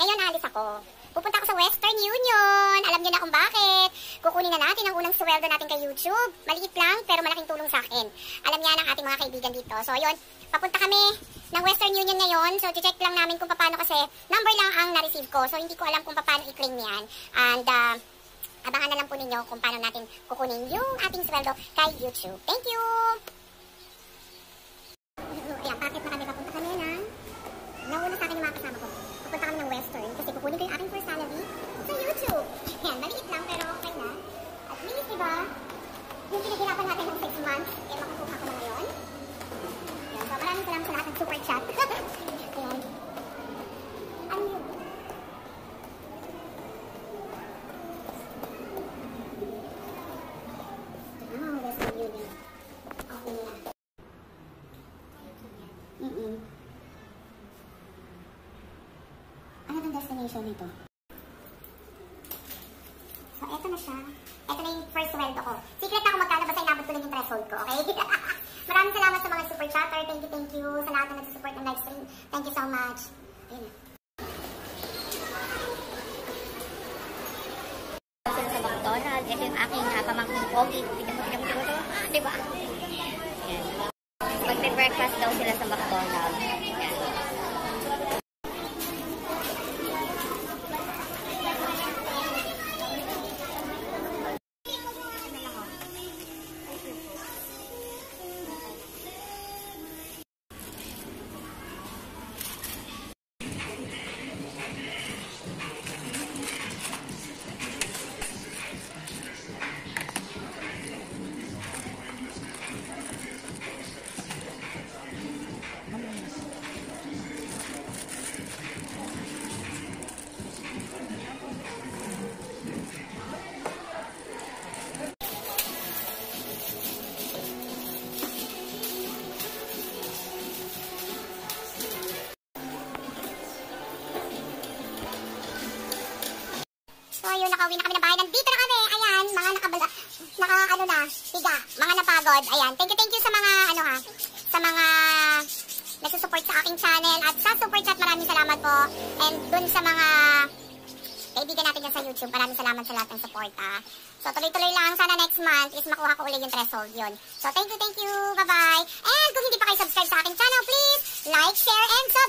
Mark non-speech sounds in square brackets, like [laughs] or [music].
ngayon naalis ako. Pupunta ako sa Western Union. Alam niyo na kung bakit. Kukunin na natin ang unang sweldo natin kay YouTube. Maliit lang, pero malaking tulong sa akin. Alam niya ng ating mga kaibigan dito. So, yun. Papunta kami ng Western Union ngayon. So, check lang namin kung paano kasi number lang ang na-receive ko. So, hindi ko alam kung paano i-claim yan. And, uh, abangan na lang po ninyo kung paano natin kukunin yung ating sweldo kay YouTube. Thank you! Pinaghirapan natin ng 6 months, eh makukuha ko na ngayon. Ayan, so maraming salamat sa lahat ng super chat. [laughs] Ayan. Ano yun? Ah, Western Union. Okay na. Mm-mm. Ano ang destination nito? So, eto na siya. Eto na yung first sweldo ko. Secret ako magkano inabot ko okay? [laughs] Maraming salamat sa mga super chatter. Thank you, thank you. Sa lahat na nagsusupport ng live stream. Thank you so much. Ayun na. sa McDonald's. Ito yung aking uh, pamangking pogi. Tignan mo, tignan mo, tignan mo. ito. Di ba? Yan. Magbe-breakfast daw sila sa McDonald's. Nakauwi na kami ng bahay. Nandito na kami. Ayan, mga nakabala, naka, ano na, higa, mga napagod. Ayan, thank you, thank you sa mga, ano ha, sa mga nagsusupport sa aking channel. At sa super chat, maraming salamat po. And dun sa mga kaibigan natin dyan sa YouTube, maraming salamat sa lahat ng support ha. So, tuloy-tuloy lang. Sana next month is makuha ko ulit yung threshold yun. So, thank you, thank you. Bye-bye. And kung hindi pa kayo subscribe sa aking channel, please like, share, and subscribe.